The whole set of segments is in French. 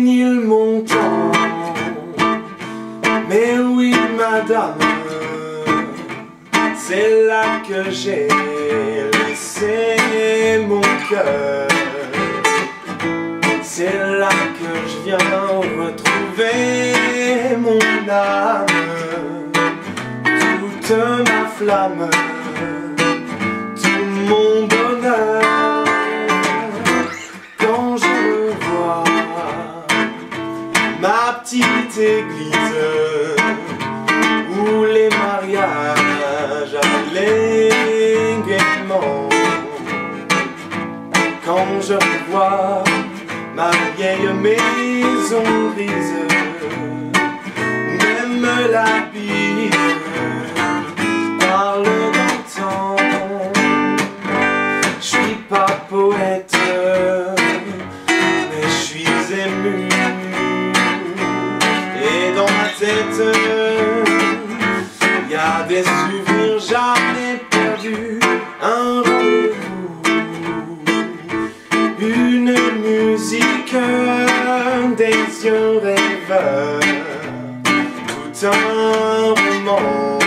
montant Mais oui madame C'est là que j'ai laissé mon cœur. C'est là que je viens retrouver mon âme. Toute ma flamme Tout mon petite église où les mariages allaient gaiement. Quand je vois ma vieille maison grise, même la bise des souvenirs jamais perdus. Un rendez-vous, une musique, des yeux rêveurs, tout un roman,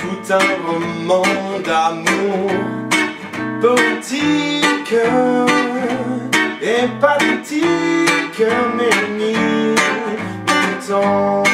tout un roman d'amour poétique et pathétique, mais ni pourtant. mille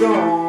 montants. Mais